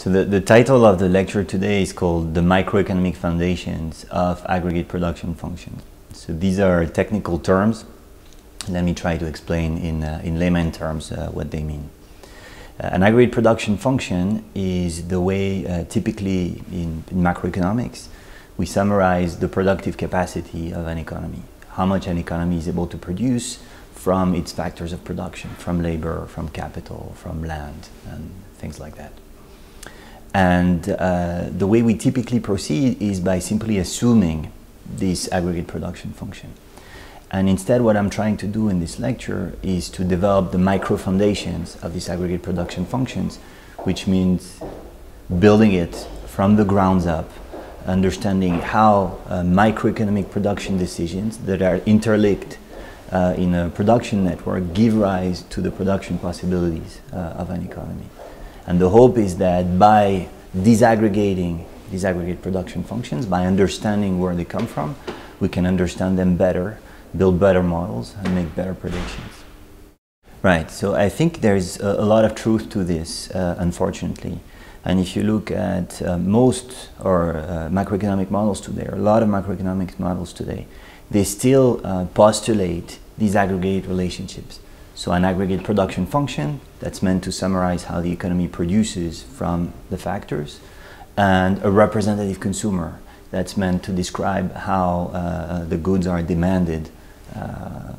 So the, the title of the lecture today is called The Microeconomic Foundations of Aggregate Production Functions. So these are technical terms. Let me try to explain in, uh, in layman terms uh, what they mean. Uh, an aggregate production function is the way uh, typically in, in macroeconomics we summarize the productive capacity of an economy, how much an economy is able to produce from its factors of production, from labor, from capital, from land, and things like that. And uh, the way we typically proceed is by simply assuming this aggregate production function. And instead, what I'm trying to do in this lecture is to develop the micro foundations of these aggregate production functions, which means building it from the grounds up, understanding how uh, microeconomic production decisions that are interlinked uh, in a production network give rise to the production possibilities uh, of an economy. And the hope is that by disaggregating these aggregate production functions, by understanding where they come from, we can understand them better, build better models, and make better predictions. Right, so I think there's a, lot of truth to this, uh, unfortunately. And if you look at uh, most or uh, macroeconomic models today, or a lot of macroeconomic models today, they still uh, postulate these aggregate relationships. So an aggregate production function that's meant to summarize how the economy produces from the factors, and a representative consumer that's meant to describe how uh, the goods are demanded. Uh,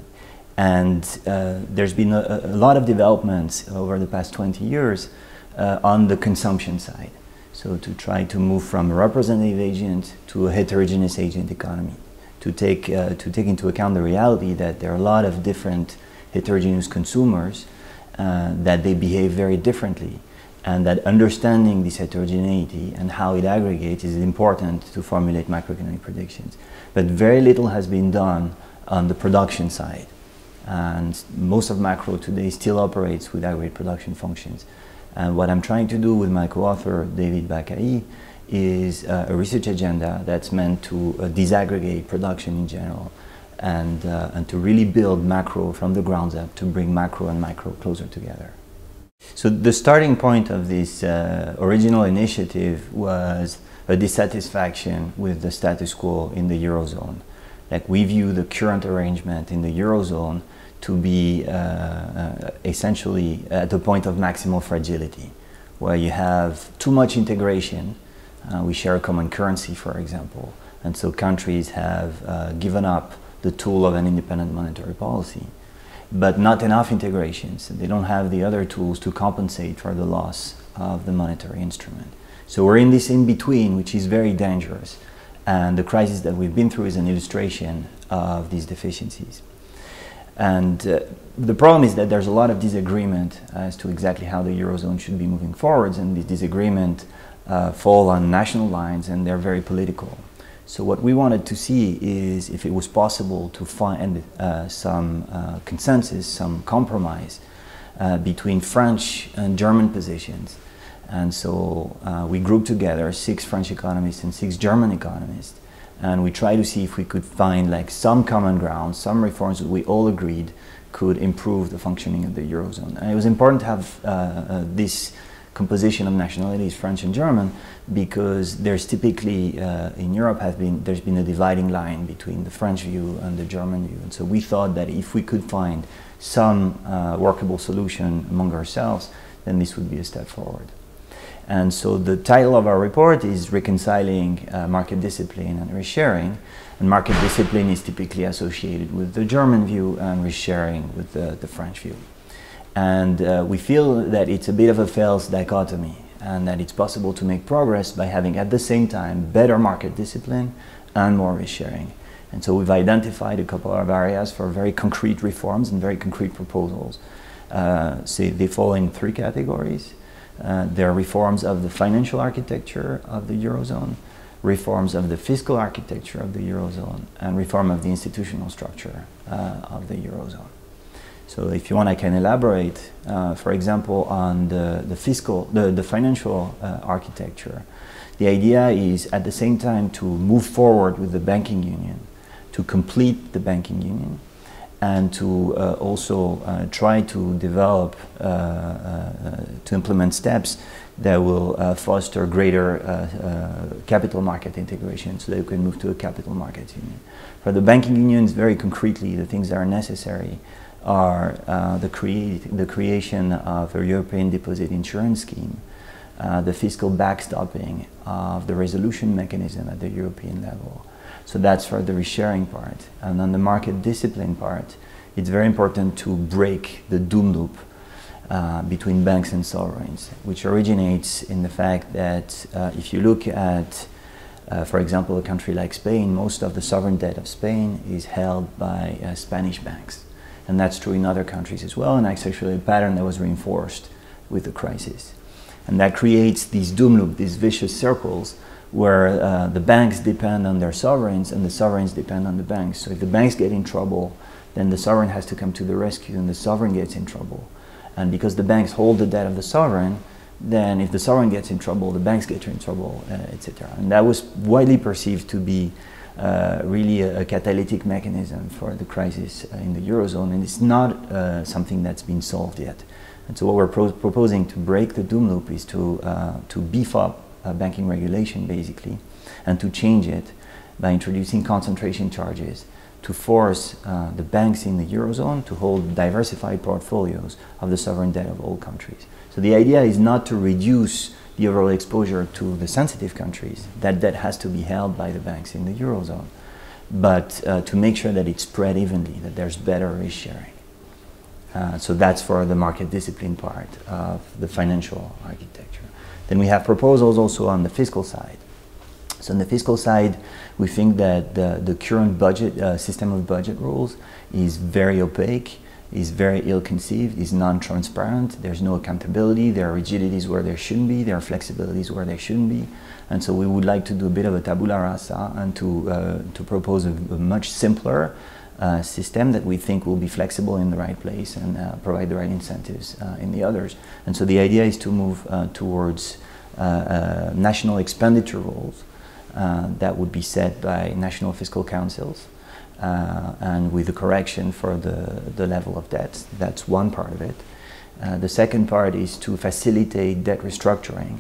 and uh, there's been a, a, lot of developments over the past 20 years uh, on the consumption side. So to try to move from a representative agent to a heterogeneous agent economy to take, uh, to take into account the reality that there are a lot of different heterogeneous consumers, uh, that they behave very differently, and that understanding this heterogeneity and how it aggregates is important to formulate macroeconomic predictions. But very little has been done on the production side. And most of macro today still operates with aggregate production functions. And what I'm trying to do with my co-author, David Baqaee, is uh, a research agenda that's meant to uh, disaggregate production in general and, uh, and to really build macro from the ground up to bring macro and micro closer together. So the starting point of this uh, original initiative was a dissatisfaction with the status quo in the Eurozone. Like we view the current arrangement in the Eurozone to be uh, uh, essentially at the point of maximal fragility, where you have too much integration uh, we share a common currency, for example. And so countries have uh, given up the tool of an independent monetary policy. But not enough integrations. They don't have the other tools to compensate for the loss of the monetary instrument. So we're in this in between, which is very dangerous. And the crisis that we've been through is an illustration of these deficiencies. And uh, the problem is that there's a lot of disagreement as to exactly how the Eurozone should be moving forwards, and this disagreement uh, fall on national lines and they're very political. So what we wanted to see is if it was possible to find uh, some uh, consensus, some compromise uh, between French and German positions. And so uh, we grouped together six French economists and six German economists. And we tried to see if we could find like some common ground, some reforms that we all agreed could improve the functioning of the Eurozone. And it was important to have uh, this composition of nationalities, French and German, because there's typically uh, in Europe have been there's been a dividing line between the French view and the German view, and so we thought that if we could find some uh, workable solution among ourselves, then this would be a step forward. And so the title of our report is Reconciling uh, Market Discipline and Risk-Sharing. And market discipline is typically associated with the German view and risk-sharing with the, the French view. And uh, we feel that it's a bit of a false dichotomy and that it's possible to make progress by having at the same time better market discipline and more risk sharing. And so we've identified a couple of areas for very concrete reforms and very concrete proposals. Uh, they fall in three categories. Uh, there are reforms of the financial architecture of the Eurozone, reforms of the fiscal architecture of the Eurozone, and reform of the institutional structure uh, of the Eurozone. So if you want, I can elaborate, uh, for example, on the, the fiscal, the, the financial uh, architecture. The idea is at the same time to move forward with the banking union, to complete the banking union, and to uh, also uh, try to develop, uh, uh, to implement steps that will foster greater capital market integration so that we can move to a capital markets union. For the banking unions, very concretely, the things that are necessary are uh, the, create, the creation of a European deposit insurance scheme, uh, the fiscal backstopping of the resolution mechanism at the European level. So that's for the risk-sharing part. And on the market discipline part, it's very important to break the doom loop uh, between banks and sovereigns, which originates in the fact that uh, if you look at, uh, for example, a country like Spain, most of the sovereign debt of Spain is held by uh, Spanish banks. And that's true in other countries as well, and that's actually a pattern that was reinforced with the crisis. And that creates these doom loop, these vicious circles, where uh, the banks depend on their sovereigns and the sovereigns depend on the banks. So if the banks get in trouble, then the sovereign has to come to the rescue and the sovereign gets in trouble. And because the banks hold the debt of the sovereign, then if the sovereign gets in trouble, the banks get in trouble, uh, etc. And that was widely perceived to be uh, really a, a, catalytic mechanism for the crisis uh, in the eurozone, and it's not uh, something that's been solved yet. And so, what we're pro proposing to break the doom loop is to to beef up banking regulation, basically, and to change it by introducing concentration charges to force uh, the banks in the Eurozone to hold diversified portfolios of the sovereign debt of all countries. So the idea is not to reduce the overall exposure to the sensitive countries. That debt has to be held by the banks in the Eurozone. But uh, to make sure that it's spread evenly, that there's better risk sharing. Uh, so that's for the market discipline part of the financial architecture. Then we have proposals also on the fiscal side. So on the fiscal side, we think that the, the current budget uh, system of budget rules is very opaque, is very ill-conceived, is non-transparent. There's no accountability. There are rigidities where there shouldn't be. There are flexibilities where there shouldn't be. And so we would like to do a bit of a tabula rasa and to uh, to propose a, a much simpler uh, system that we think will be flexible in the right place and uh, provide the right incentives uh, in the others. And so the idea is to move uh, towards uh, national expenditure rules that would be set by national fiscal councils uh, and with a correction for the, the level of debt. That's one part of it. Uh, the second part is to facilitate debt restructuring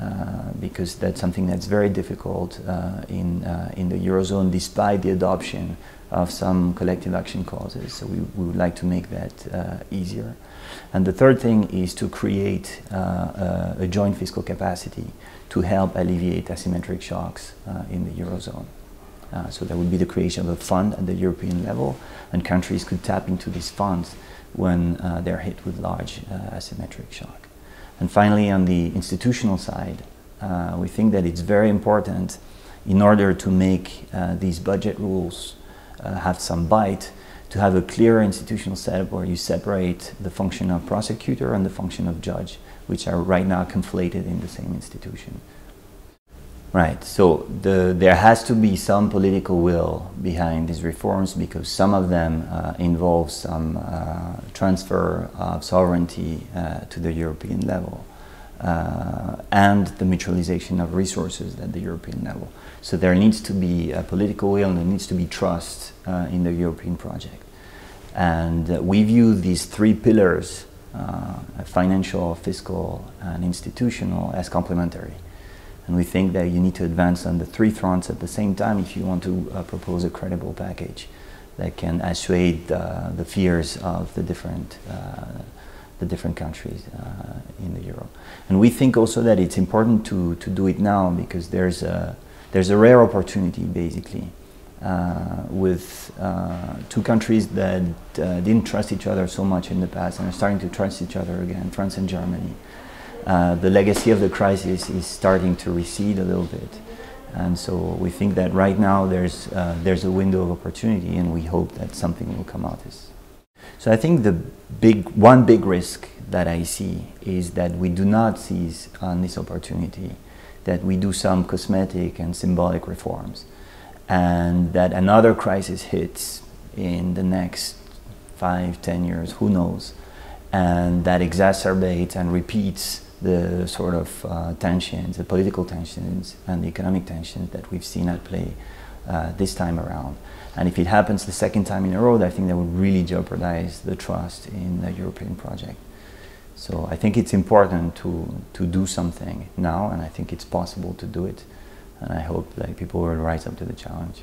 uh, because that's something that's very difficult uh, in, uh, in the Eurozone despite the adoption of some collective action clauses. So we, we would like to make that easier. And the third thing is to create a joint fiscal capacity to help alleviate asymmetric shocks uh, in the Eurozone. Uh, so there would be the creation of a fund at the European level, and countries could tap into these funds when uh, they're hit with large uh, asymmetric shock. And finally, on the institutional side, uh, we think that it's very important in order to make uh, these budget rules have some bite to have a clearer institutional setup where you separate the function of prosecutor and the function of judge which are right now conflated in the same institution. Right, so the, there has to be some political will behind these reforms because some of them uh, involve some uh, transfer of sovereignty uh, to the European level uh, and the mutualization of resources at the European level. So there needs to be a political will and there needs to be trust uh, in the European project. And uh, we view these three pillars financial, fiscal, and institutional as complementary. And we think that you need to advance on the three fronts at the same time if you want to uh, propose a credible package that can assuage uh, the fears of the different, uh, the different countries uh, in the euro. And we think also that it's important to, to do it now because there's a, there's a rare opportunity basically uh, with uh, two countries that didn't trust each other so much in the past and are starting to trust each other again, France and Germany. Uh, the legacy of the crisis is starting to recede a little bit. And so we think that right now there's, uh, there's a window of opportunity and we hope that something will come out of this. So I think the big, one big risk that I see is that we do not seize on this opportunity, that we do some cosmetic and symbolic reforms and that another crisis hits in the next five, ten years, who knows, and that exacerbates and repeats the sort of uh, tensions, the political tensions and the economic tensions that we've seen at play uh, this time around. And if it happens the second time in a row, I think that would really jeopardize the trust in the European project. So I think it's important to, to do something now, and I think it's possible to do it. And I hope that people will rise up to the challenge.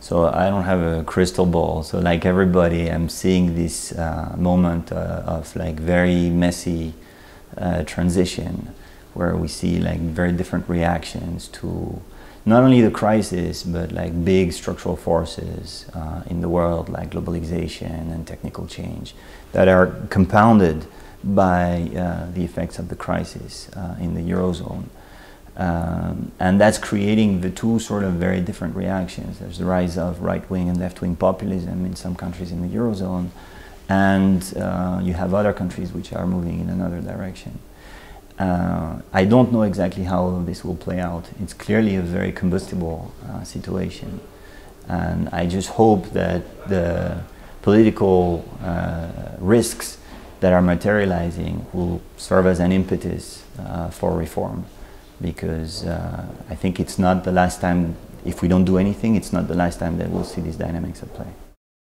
So I don't have a crystal ball. So like everybody, I'm seeing this uh, moment uh, of like very messy uh, transition where we see like very different reactions to not only the crisis but like big structural forces uh, in the world like globalization and technical change that are compounded by uh, the effects of the crisis uh, in the eurozone. Um, and that's creating the two sort of very different reactions. There's the rise of right-wing and left-wing populism in some countries in the eurozone and uh, you have other countries which are moving in another direction uh, I don't know exactly how this will play out. It's clearly a very combustible uh, situation. And I just hope that the political uh, risks that are materializing will serve as an impetus uh, for reform. Because uh, I think it's not the last time, if we don't do anything, it's not the last time that we'll see these dynamics at play.